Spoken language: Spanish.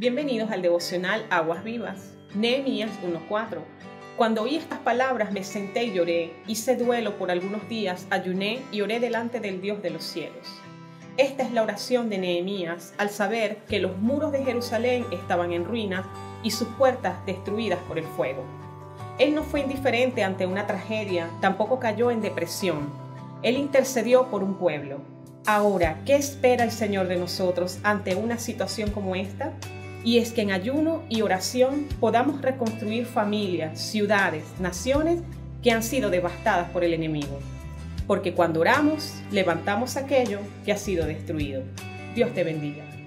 Bienvenidos al devocional Aguas Vivas, Nehemías 1.4. Cuando oí estas palabras me senté y lloré, hice duelo por algunos días, ayuné y oré delante del Dios de los cielos. Esta es la oración de Nehemías al saber que los muros de Jerusalén estaban en ruinas y sus puertas destruidas por el fuego. Él no fue indiferente ante una tragedia, tampoco cayó en depresión. Él intercedió por un pueblo. Ahora, ¿qué espera el Señor de nosotros ante una situación como esta? Y es que en ayuno y oración podamos reconstruir familias, ciudades, naciones que han sido devastadas por el enemigo. Porque cuando oramos, levantamos aquello que ha sido destruido. Dios te bendiga.